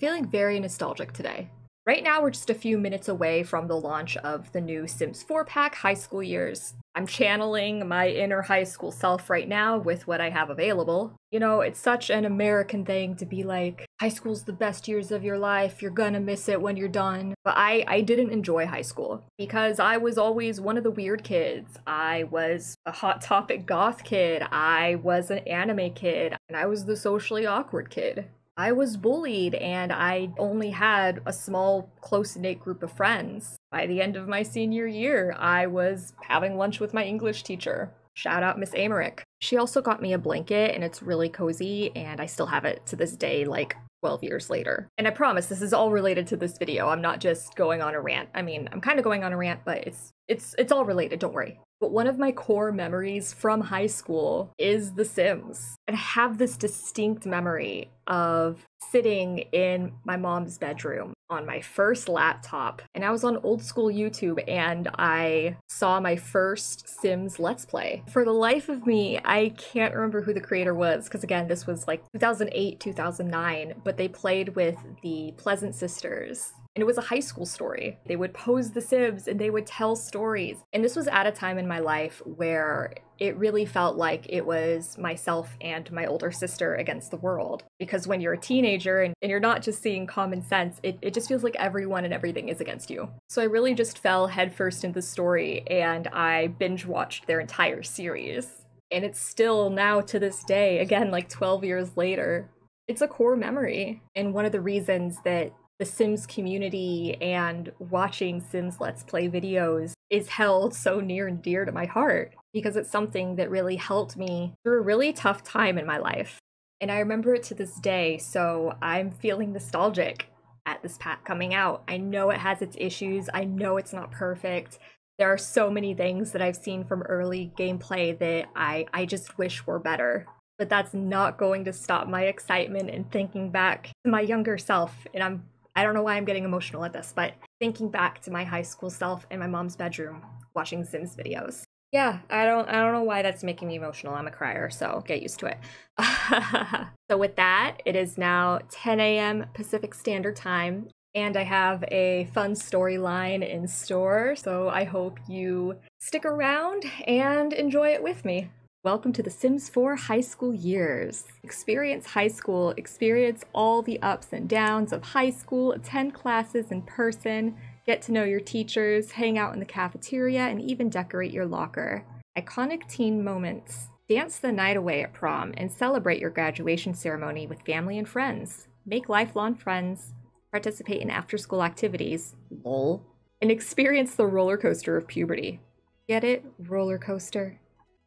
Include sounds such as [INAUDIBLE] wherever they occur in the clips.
feeling very nostalgic today. Right now, we're just a few minutes away from the launch of the new Sims 4 pack High School Years. I'm channeling my inner high school self right now with what I have available. You know, it's such an American thing to be like, high school's the best years of your life, you're gonna miss it when you're done. But I, I didn't enjoy high school because I was always one of the weird kids. I was a Hot Topic goth kid, I was an anime kid, and I was the socially awkward kid. I was bullied and I only had a small, close knit group of friends. By the end of my senior year, I was having lunch with my English teacher. Shout out Miss Amarick. She also got me a blanket and it's really cozy, and I still have it to this day, like 12 years later. And I promise this is all related to this video. I'm not just going on a rant. I mean, I'm kind of going on a rant, but it's it's it's all related, don't worry. But one of my core memories from high school is The Sims. And I have this distinct memory of sitting in my mom's bedroom on my first laptop. And I was on old school YouTube and I saw my first Sims Let's Play. For the life of me, I can't remember who the creator was because, again, this was like 2008, 2009, but they played with the Pleasant Sisters and it was a high school story. They would pose the Sims and they would tell stories. And this was at a time in my life where it really felt like it was myself and my older sister against the world. Because when you're a teenager and, and you're not just seeing common sense, it, it just feels like everyone and everything is against you. So I really just fell headfirst into the story and I binge watched their entire series. And it's still now to this day, again, like 12 years later, it's a core memory. And one of the reasons that the Sims community and watching Sims Let's Play videos is held so near and dear to my heart because it's something that really helped me through a really tough time in my life. And I remember it to this day, so I'm feeling nostalgic at this pack coming out. I know it has its issues, I know it's not perfect. There are so many things that I've seen from early gameplay that I, I just wish were better but that's not going to stop my excitement and thinking back to my younger self. And I'm I don't know why I'm getting emotional at this, but thinking back to my high school self in my mom's bedroom watching Sims videos. Yeah, I don't I don't know why that's making me emotional. I'm a crier, so get used to it. [LAUGHS] so with that, it is now 10 a.m. Pacific Standard Time, and I have a fun storyline in store, so I hope you stick around and enjoy it with me. Welcome to The Sims 4 High School Years. Experience high school, experience all the ups and downs of high school, attend classes in person, get to know your teachers, hang out in the cafeteria, and even decorate your locker. Iconic teen moments. Dance the night away at prom and celebrate your graduation ceremony with family and friends. Make lifelong friends. Participate in after school activities. Lol. And experience the roller coaster of puberty. Get it? Roller coaster.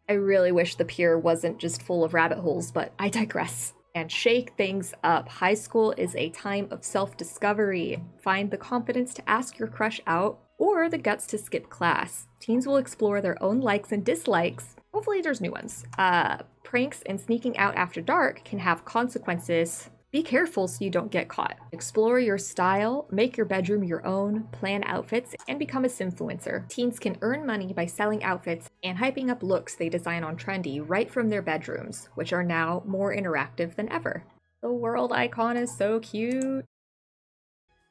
I really wish the pier wasn't just full of rabbit holes, but I digress. And shake things up. High school is a time of self discovery. Find the confidence to ask your crush out or the guts to skip class. Teens will explore their own likes and dislikes. Hopefully, there's new ones. Uh, pranks and sneaking out after dark can have consequences be careful so you don't get caught. Explore your style, make your bedroom your own, plan outfits, and become a simfluencer. Teens can earn money by selling outfits and hyping up looks they design on Trendi right from their bedrooms, which are now more interactive than ever. The world icon is so cute.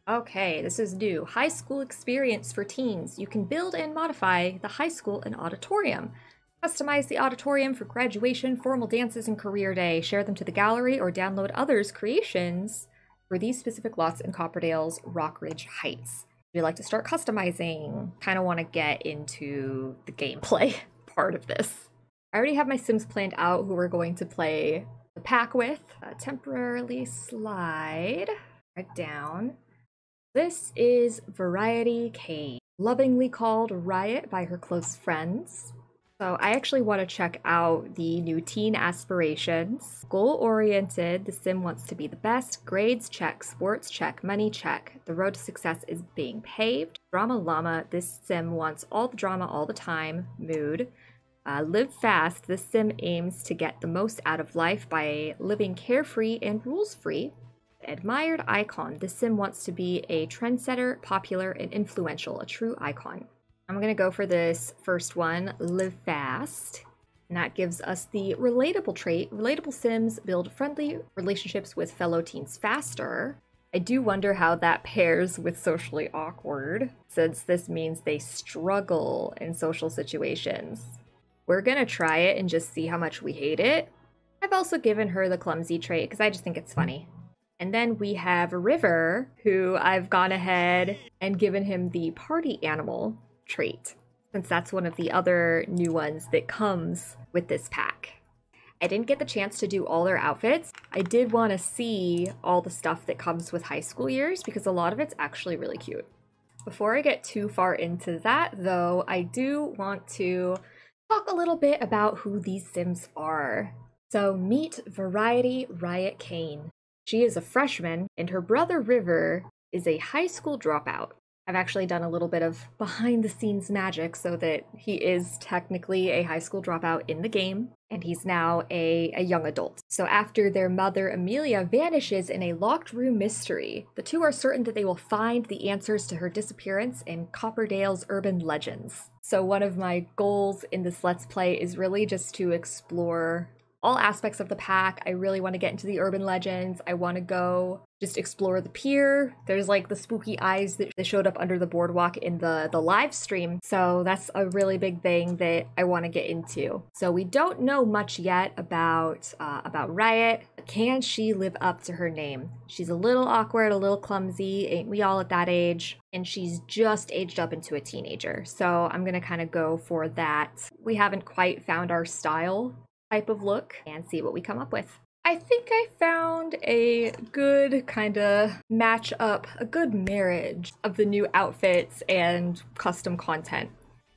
Okay, this is new. High school experience for teens. You can build and modify the high school and auditorium. Customize the auditorium for graduation, formal dances, and career day. Share them to the gallery or download others' creations for these specific lots in Copperdale's Rockridge Heights. If you'd like to start customizing, kind of want to get into the gameplay [LAUGHS] part of this. I already have my Sims planned out who we're going to play the pack with. Uh, temporarily slide right down. This is Variety Cain, lovingly called Riot by her close friends. So I actually want to check out the new teen aspirations. Goal oriented, the sim wants to be the best. Grades check, sports check, money check. The road to success is being paved. Drama llama, this sim wants all the drama all the time. Mood. Uh, live fast, this sim aims to get the most out of life by living carefree and rules free. Admired icon, this sim wants to be a trendsetter, popular, and influential, a true icon. I'm going to go for this first one, Live Fast. And that gives us the relatable trait. Relatable Sims build friendly relationships with fellow teens faster. I do wonder how that pairs with socially awkward, since this means they struggle in social situations. We're gonna try it and just see how much we hate it. I've also given her the clumsy trait because I just think it's funny. And then we have River, who I've gone ahead and given him the party animal trait, since that's one of the other new ones that comes with this pack. I didn't get the chance to do all their outfits. I did want to see all the stuff that comes with high school years because a lot of it's actually really cute. Before I get too far into that, though, I do want to talk a little bit about who these Sims are. So, meet Variety Riot Cain. She is a freshman, and her brother River is a high school dropout. I've actually done a little bit of behind the scenes magic so that he is technically a high school dropout in the game, and he's now a, a young adult. So, after their mother Emilia vanishes in a locked room mystery, the two are certain that they will find the answers to her disappearance in Copperdale's urban legends. So, one of my goals in this Let's Play is really just to explore all aspects of the pack. I really want to get into the urban legends. I want to go just explore the pier. There's like the spooky eyes that showed up under the boardwalk in the the live stream. So that's a really big thing that I want to get into. So we don't know much yet about uh, about Riot. Can she live up to her name? She's a little awkward, a little clumsy. Ain't we all at that age? And she's just aged up into a teenager. So I'm gonna kind of go for that. We haven't quite found our style type of look and see what we come up with. I think I found a good kind of match up, a good marriage of the new outfits and custom content.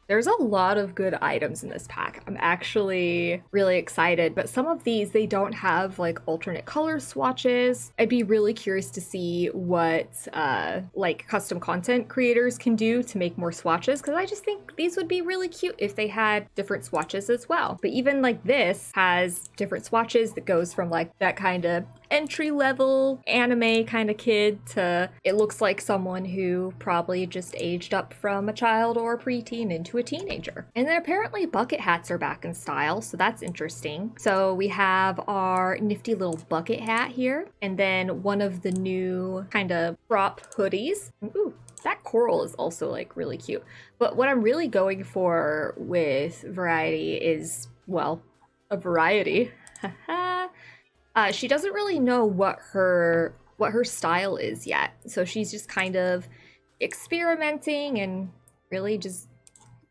There's a lot of good items in this pack. I'm actually really excited, but some of these, they don't have like alternate color swatches. I'd be really curious to see what uh, like custom content creators can do to make more swatches because I just think these would be really cute if they had different swatches as well. But even like this has different swatches that goes from like that kind of entry level anime kind of kid to it looks like someone who probably just aged up from a child or a preteen into a teenager. And then apparently bucket hats are back in style, so that's interesting. So we have our nifty little bucket hat here, and then one of the new kind of prop hoodies. Ooh, that coral is also like really cute. But what I'm really going for with variety is, well, a variety. [LAUGHS] Uh, she doesn't really know what her what her style is yet, so she's just kind of experimenting and really just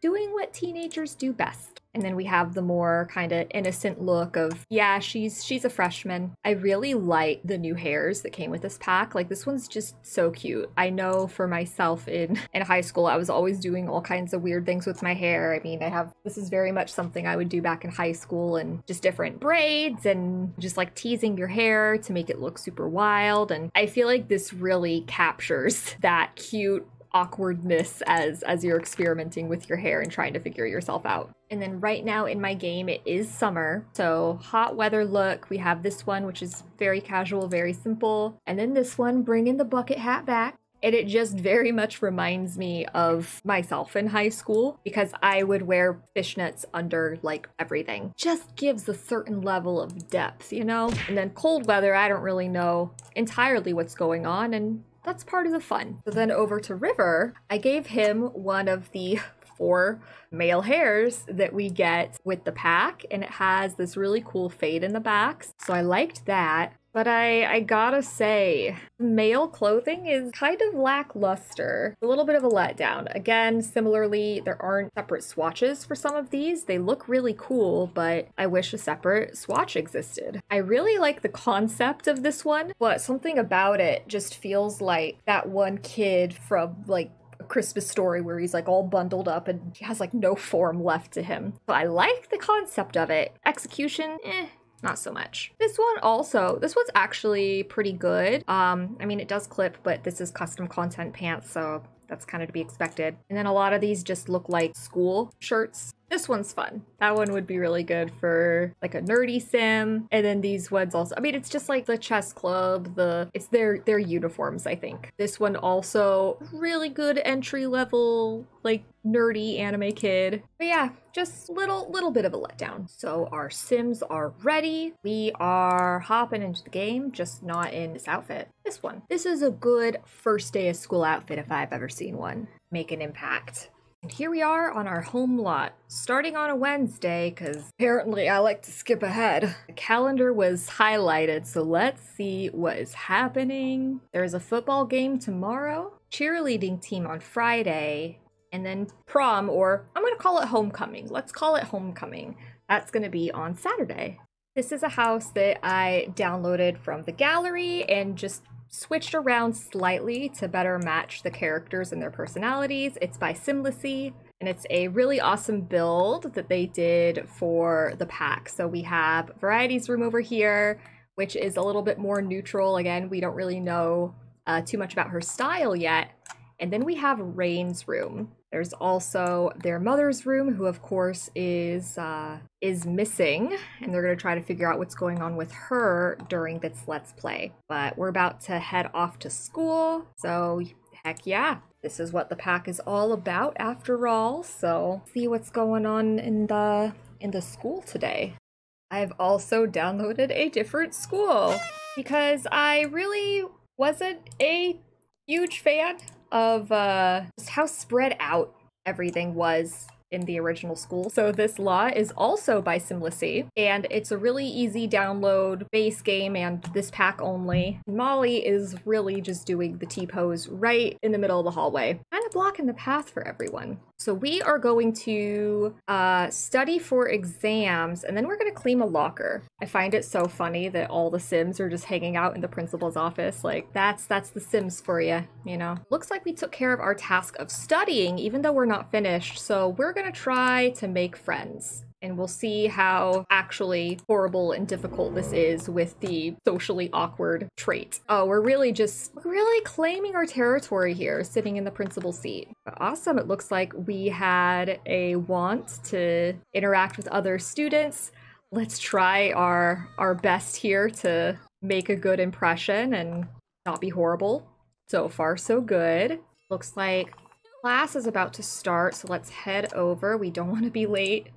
doing what teenagers do best. And then we have the more kind of innocent look of, yeah, she's she's a freshman. I really like the new hairs that came with this pack. Like this one's just so cute. I know for myself in in high school, I was always doing all kinds of weird things with my hair. I mean, I have this is very much something I would do back in high school and just different braids and just like teasing your hair to make it look super wild. And I feel like this really captures [LAUGHS] that cute awkwardness as as you're experimenting with your hair and trying to figure yourself out. And then right now in my game it is summer. So hot weather look. We have this one which is very casual, very simple. And then this one bringing the bucket hat back. And it just very much reminds me of myself in high school because I would wear fishnets under like everything. Just gives a certain level of depth, you know? And then cold weather, I don't really know entirely what's going on and that's part of the fun. So then over to River, I gave him one of the four male hairs that we get with the pack and it has this really cool fade in the back so i liked that but I, I gotta say, male clothing is kind of lackluster. A little bit of a letdown. Again, similarly, there aren't separate swatches for some of these. They look really cool, but I wish a separate swatch existed. I really like the concept of this one, but something about it just feels like that one kid from like a Christmas story where he's like all bundled up and he has like no form left to him. But I like the concept of it. Execution, eh, not so much. This one also, this one's actually pretty good. Um, I mean, it does clip, but this is custom content pants, so that's kind of to be expected. And then a lot of these just look like school shirts. This one's fun. That one would be really good for like a nerdy sim. And then these ones also. I mean, it's just like the chess club, the it's their their uniforms, I think. This one also really good entry level, like nerdy anime kid. But yeah, just little little bit of a letdown. So our sims are ready. We are hopping into the game, just not in this outfit. This one. This is a good first day of school outfit if I've ever seen one. Make an impact. And here we are on our home lot, starting on a Wednesday, because apparently I like to skip ahead. The calendar was highlighted, so let's see what is happening. There's a football game tomorrow, cheerleading team on Friday, and then prom, or I'm to call it homecoming. Let's call it homecoming. That's to be on Saturday. This is a house that I downloaded from the gallery and just switched around slightly to better match the characters and their personalities. It's by Simlicy, and it's a really awesome build that they did for the pack. So we have Variety's room over here, which is a little bit more neutral. Again, we don't really know uh, too much about her style yet. And then we have Rain's room. There's also their mother's room, who of course is uh, is missing, and they're gonna try to figure out what's going on with her during this Let's Play. But we're about to head off to school, so heck yeah, this is what the pack is all about after all. So see what's going on in the in the school today. I've also downloaded a different school because I really wasn't a huge fan of uh, just how spread out everything was in the original school. So this law is also by Simlicy, and it's a really easy download base game and this pack only. Molly is really just doing the T-pose right in the middle of the hallway, kind of blocking the path for everyone. So we are going to uh, study for exams, and then we're going to claim a locker. I find it so funny that all the Sims are just hanging out in the principal's office. Like that's that's the Sims for you, you know. Looks like we took care of our task of studying, even though we're not finished. So we're going to try to make friends and we'll see how actually horrible and difficult this is with the socially awkward trait. Oh, we're really just really claiming our territory here, sitting in the principal seat. Awesome, it looks like we had a want to interact with other students. Let's try our our best here to make a good impression and not be horrible. So far, so good. Looks like class is about to start, so let's head over. We don't [LAUGHS] want to be late.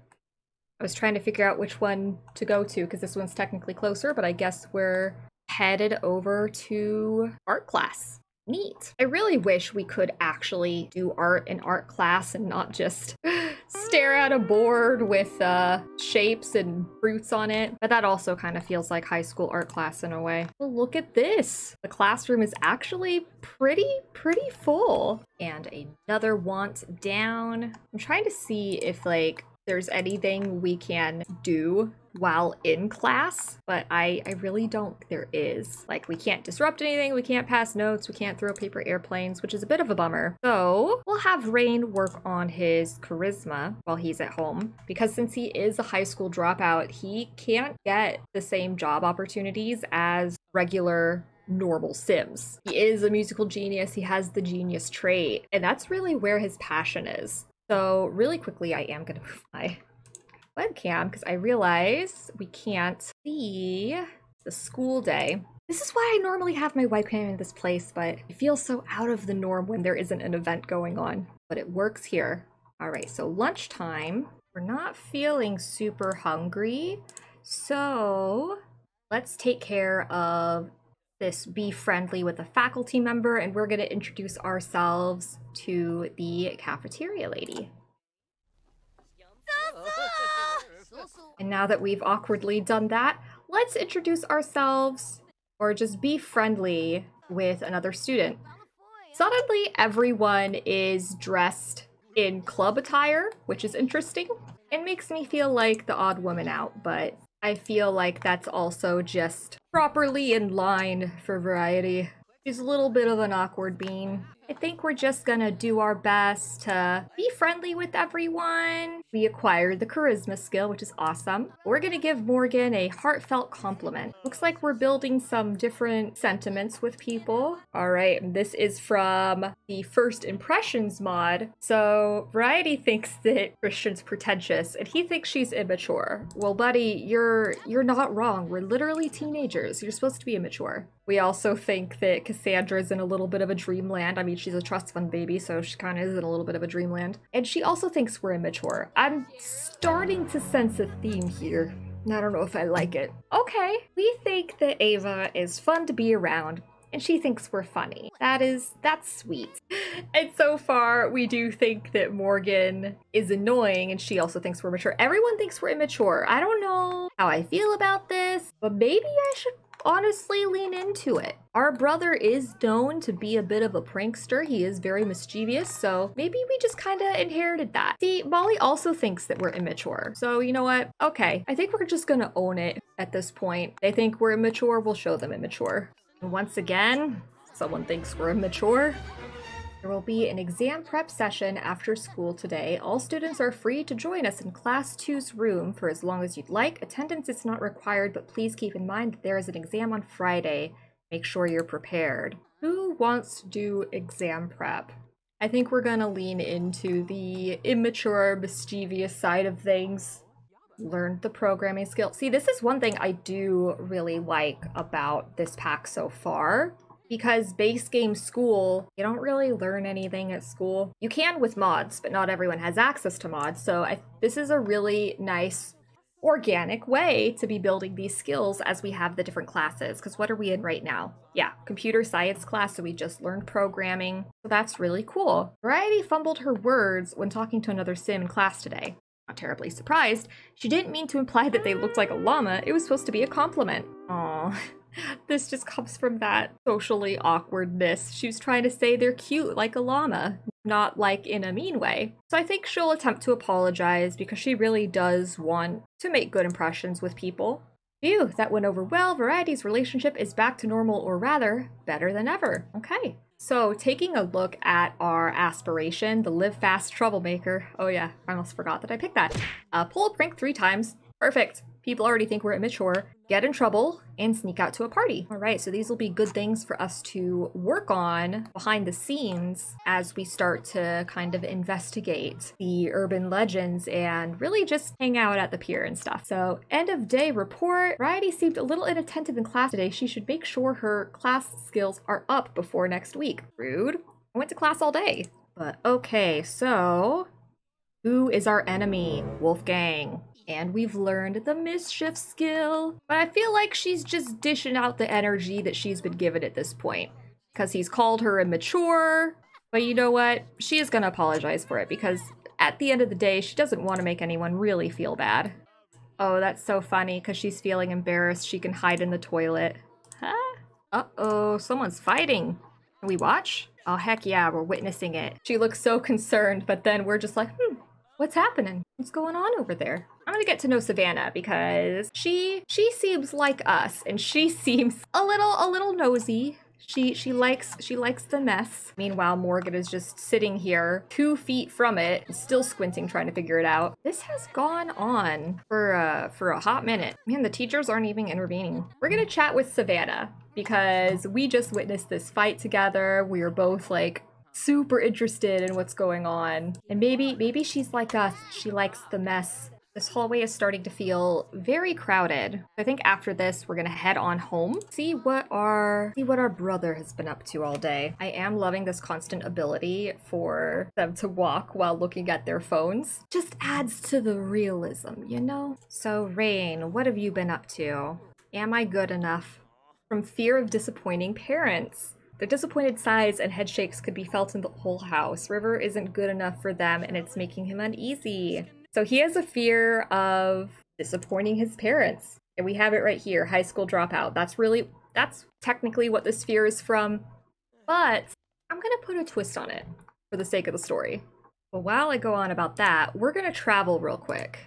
I was trying to figure out which one to go to because this one's technically closer, but I guess we're headed over to art class. Neat. I really wish we could actually do art in art class and not just [LAUGHS] stare at a board with uh, shapes and fruits on it. But that also kind of feels like high school art class in a way. Well, look at this. The classroom is actually pretty, pretty full. And another want down. I'm trying to see if like there's anything we can do while in class, but I, I really don't think there is. Like, we can't disrupt anything, we can't pass notes, we can't throw paper airplanes, which is a bit of a bummer. So, we'll have Rain work on his charisma while he's at home, because since he is a high school dropout, he can't get the same job opportunities as regular normal Sims. He is a musical genius, he has the genius trait, and that's really where his passion is. So really quickly, I am going [LAUGHS] to move my webcam because I realize we can't see the school day. This is why I normally have my webcam in this place, but it feels so out of the norm when there isn't an event going on. But it works here. All right, so lunchtime. We're not feeling super hungry, so let's take care of this be friendly with a faculty member and we're going to introduce ourselves to the cafeteria lady. And now that we've awkwardly done that, let's introduce ourselves or just be friendly with another student. Suddenly, everyone is dressed in club attire, which is interesting. and makes me feel like the odd woman out, but I feel like that's also just properly in line for variety. She's a little bit of an awkward bean. I think we're just gonna do our best to be friendly with everyone. We acquired the charisma skill, which is awesome. We're gonna give Morgan a heartfelt compliment. Looks like we're building some different sentiments with people. All right, this is from the First Impressions mod. So Variety thinks that Christian's pretentious, and he thinks she's immature. Well, buddy, you're you're not wrong. We're literally teenagers. You're supposed to be immature. We also think that Cassandra's in a little bit of a dreamland. I mean, she's a trust fund baby, so she kind of is in a little bit of a dreamland. And she also thinks we're immature. I'm starting to sense a theme here. I don't know if I like it. Okay, we think that Ava is fun to be around, and she thinks we're funny. That is, that's sweet. [LAUGHS] And so far, we do think that Morgan is annoying and she also thinks we're mature. Everyone thinks we're immature. I don't know how I feel about this, but maybe I should honestly lean into it. Our brother is known to be a bit of a prankster. He is very mischievous, so maybe we just kind of inherited that. See, Molly also thinks that we're immature. So you know what? Okay, I think we're just gonna own it at this point. They think we're immature, we'll show them immature. And once again, someone thinks we're immature. There will be an exam prep session after school today. All students are free to join us in Class 2's room for as long as you'd like. Attendance is not required, but please keep in mind that there is an exam on Friday. Make sure you're prepared. Who wants to do exam prep? I think we're gonna lean into the immature, mischievous side of things. Learn the programming skill. See, this is one thing I do really like about this pack so far because base game school, you don't really learn anything at school. You can with mods, but not everyone has access to mods. So I, this is a really nice organic way to be building these skills as we have the different classes. Because what are we in right now? Yeah, computer science class, so we just learned programming. So that's really cool. Variety fumbled her words when talking to another sim in class today. Not terribly surprised. She didn't mean to imply that they looked like a llama. It was supposed to be a compliment. Aww. [LAUGHS] this just comes from that socially awkwardness. She was trying to say they're cute like a llama, not like in a mean way. So I think she'll attempt to apologize because she really does want to make good impressions with people. Phew, that went over well. Variety's relationship is back to normal, or rather, better than ever. Okay. So, taking a look at our aspiration, the live fast troublemaker. Oh, yeah, I almost forgot that I picked that. Uh, pull a prank three times. Perfect. People already think we're immature, get in trouble, and sneak out to a party. All right, so these will be good things for us to work on behind the scenes as we start to kind of investigate the urban legends and really just hang out at the pier and stuff. So, end of day report. Variety seemed a little inattentive in class today. She should make sure her class skills are up before next week. Rude. I went to class all day. But okay, so who is our enemy? Wolfgang and we've learned the mischief skill. But I feel like she's just dishing out the energy that she's been given at this point. Because he's called her immature. But you know what? She is gonna apologize for it because at the end of the day, she doesn't want to make anyone really feel bad. Oh, that's so funny because she's feeling embarrassed. She can hide in the toilet. Huh? Uh-oh, someone's fighting. Can we watch? Oh, heck yeah, we're witnessing it. She looks so concerned, but then we're just like, hmm, what's happening? What's going on over there? I'm gonna get to know Savannah because she she seems like us and she [LAUGHS] seems a little a little nosy. She she likes she likes the mess. Meanwhile, Morgan is just sitting here, two feet from it, still squinting, trying to figure it out. This has gone on for uh for a hot minute. Man, the teachers aren't even intervening. We're gonna chat with Savannah because we just witnessed this fight together. We were both like super interested in what's going on. And maybe maybe she's like us. She likes the mess this hallway is starting to feel very crowded. I think after this, we're gonna head on home, see what our see what our brother has been up to all day. I am loving this constant ability for them to walk while looking at their phones. Just adds to the realism, you know? So Rain, what have you been up to? Am I good enough? From fear of disappointing parents. The disappointed sighs and head shakes could be felt in the whole house. River isn't good enough for them and it's making him uneasy. So he has a fear of disappointing his parents. And we have it right here high school dropout. That's really, that's technically what this fear is from. But I'm going to put a twist on it for the sake of the story. But while I go on about that, we're going to travel real quick.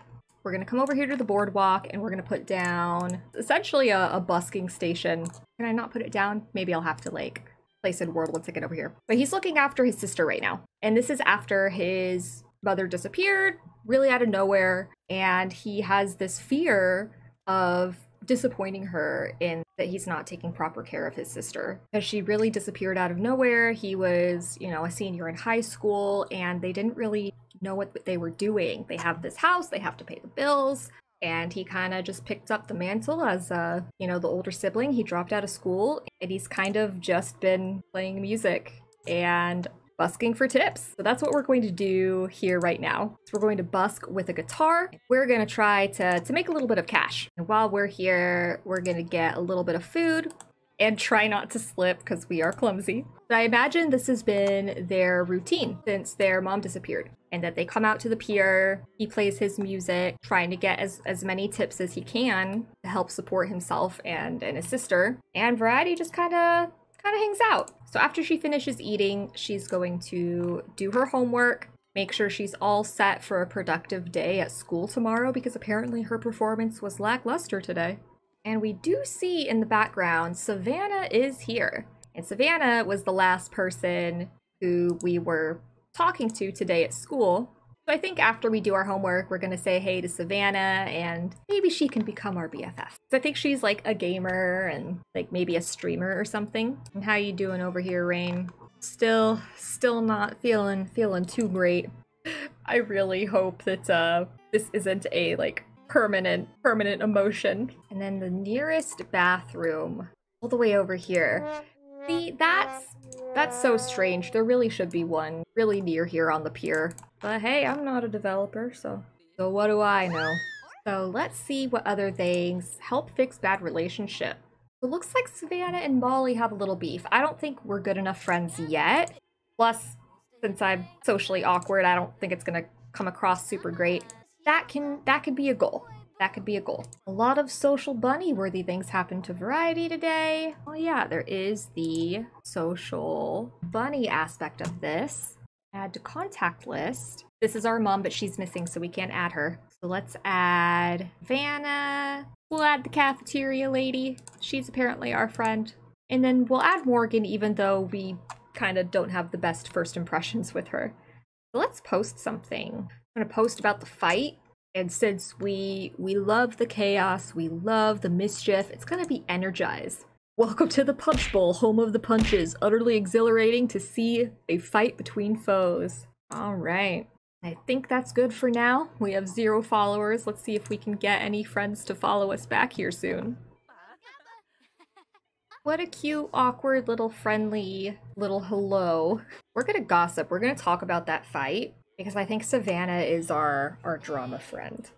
We're going to come over here to the boardwalk and we're going to put down essentially a, a busking station. Can I not put it down? Maybe I'll have to like place in World. once I get over here. But he's looking after his sister right now. And this is after his mother disappeared, really out of nowhere. And he has this fear of disappointing her in that he's not taking proper care of his sister because she really disappeared out of nowhere. He was, you know, a senior in high school and they didn't really know what they were doing. They have this house, they have to pay the bills, and he kind of just picked up the mantle as uh, you know, the older sibling. He dropped out of school and he's kind of just been playing music and busking for tips. So that's what we're going to do here right now. So we're going to busk with a guitar. We're going to try to, to make a little bit of cash. And while we're here, we're going to get a little bit of food and try not to slip because we are clumsy. But I imagine this has been their routine since their mom disappeared and that they come out to the pier, he plays his music, trying to get as, as many tips as he can to help support himself and, and his sister. And Variety just kind of kind of hangs out. So after she finishes eating, she's going to do her homework, make sure she's all set for a productive day at school tomorrow because apparently her performance was lackluster today. And we do see in the background, Savannah is here. And Savannah was the last person who we were talking to today at school. I think after we do our homework, we're going to say hey to Savannah and maybe she can become our BFF. So I think she's like a gamer and like maybe a streamer or something. And how you doing over here, Rain? Still, still not feeling, feeling too great. I really hope that uh, this isn't a like permanent, permanent emotion. And then the nearest bathroom all the way over here. See, that's that's so strange. There really should be one really near here on the pier. But hey, I'm not a developer, so... So what do I know? So let's see what other things help fix bad relationship. It looks like Savannah and Molly have a little beef. I don't think we're good enough friends yet. Plus, since I'm socially awkward, I don't think it's gonna come across super great. That can that could be a goal. That could be a goal. A lot of social bunny worthy things happened to Variety today. Oh yeah, there is the social bunny aspect of this. Add to contact list. This is our mom, but she's missing, so we can't add her. So let's add Vanna. We'll add the cafeteria lady. She's apparently our friend. And then we'll add Morgan, even though we kind of don't have the best first impressions with her. So let's post something. I'm gonna post about the fight. And since we we love the chaos, we love the mischief, it's gonna be energized. Welcome to the Punch Bowl, home of the punches. Utterly exhilarating to see a fight between foes. All right. I think that's good for now. We have zero followers. Let's see if we can get any friends to follow us back here soon. What a cute, awkward, little friendly little hello. We're gonna gossip. We're gonna talk about that fight because I think Savannah is our, our drama friend.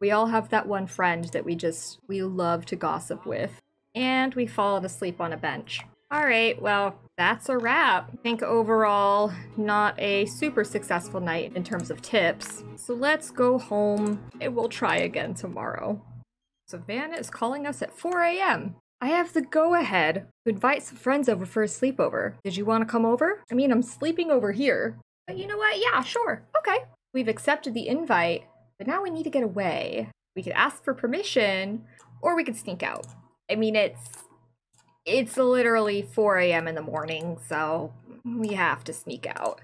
We all have that one friend that we just, we love to gossip with and we fallen asleep on a bench. All right, well, that's a wrap. I think overall, not a super successful night in terms of tips. So let's go home and we'll try again tomorrow. Savannah is calling us at 4 a.m. I have the go ahead to invite some friends over for a sleepover. Did you want to come over? I mean, I'm sleeping over here. But you know what? Yeah, sure. Okay. We've accepted the invite, but now we need to get away. We could ask for permission, or we could sneak out. I mean, it's it's literally 4 a.m. in the morning, so we have to sneak out.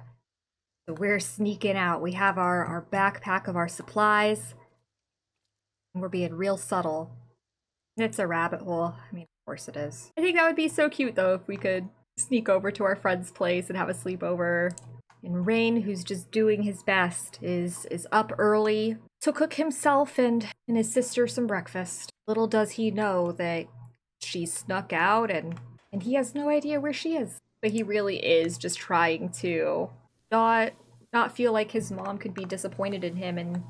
So we're sneaking out. We have our, our backpack of our supplies. We're being real subtle. It's a rabbit hole. I mean, of course it is. I think that would be so cute, though, if we could sneak over to our friend's place and have a sleepover. And Rain, who's just doing his best, is is up early to cook himself and, and his sister some breakfast. Little does he know that she snuck out and and he has no idea where she is. But he really is just trying to not not feel like his mom could be disappointed in him and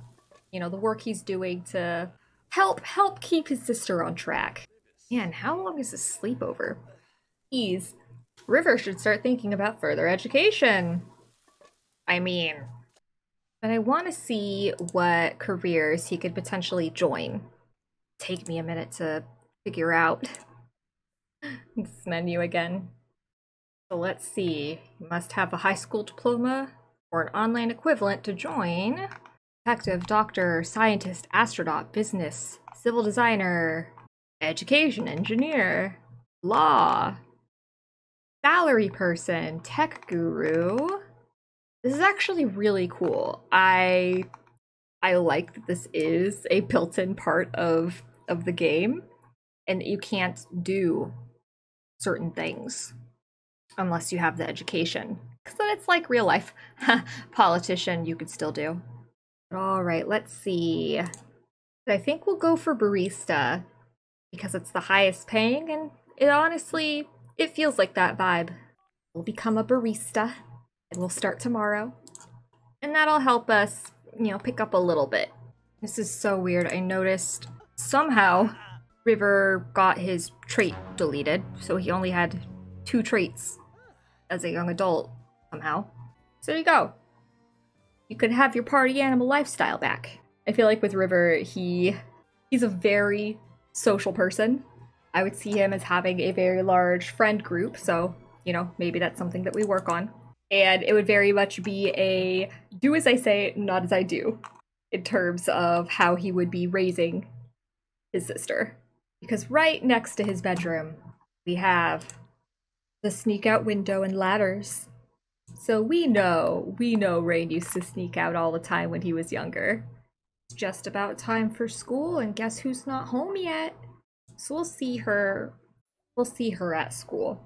you know the work he's doing to help help keep his sister on track. Man, how long is this sleepover? He's River should start thinking about further education. I mean, but I want to see what careers he could potentially join. Take me a minute to figure out this menu again. So let's see. You must have a high school diploma or an online equivalent to join. Detective, doctor, scientist, astronaut, business, civil designer, education, engineer, law. salary person, tech guru. This is actually really cool. I I like that this is a built-in part of of the game and you can't do certain things unless you have the education. Because then it's like real life. [LAUGHS] Politician, you could still do. All right, let's see. I think we'll go for barista because it's the highest paying and it honestly, it feels like that vibe. We'll become a barista and we'll start tomorrow. And that'll help us, you know, pick up a little bit. This is so weird. I noticed somehow River got his trait deleted, so he only had two traits as a young adult somehow. So there you go. You could have your party animal lifestyle back. I feel like with River, he he's a very social person. I would see him as having a very large friend group, so you know, maybe that's something that we work on. And it would very much be a do as I say, not as I do, in terms of how he would be raising his sister. Because right next to his bedroom, we have the sneak out window and ladders. So we know, we know Rain used to sneak out all the time when he was younger. It's just about time for school, and guess who's not home yet? So we'll see her, we'll see her at school.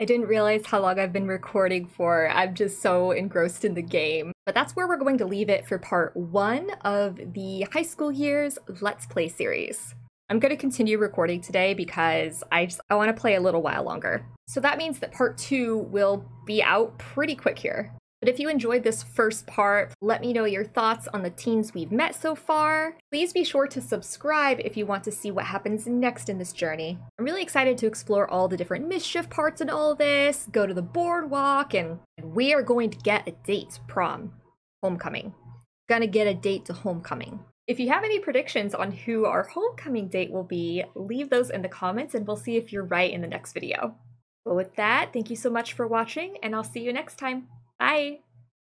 I didn't realize how long I've been recording for. I'm just so engrossed in the game. But that's where we're going to leave it for part one of the high school years Let's Play series. I'm going to continue recording today because I just I want to play a little while longer. So that means that part two will be out pretty quick here. But if you enjoyed this first part, let me know your thoughts on the teens we've met so far. Please be sure to subscribe if you want to see what happens next in this journey. I'm really excited to explore all the different mischief parts in all this, go to the boardwalk, and we are going to get a date prom, homecoming. Gonna get a date to homecoming. If you have any predictions on who our homecoming date will be, leave those in the comments and we'll see if you're right in the next video. But with that, thank you so much for watching and I'll see you next time. Bye!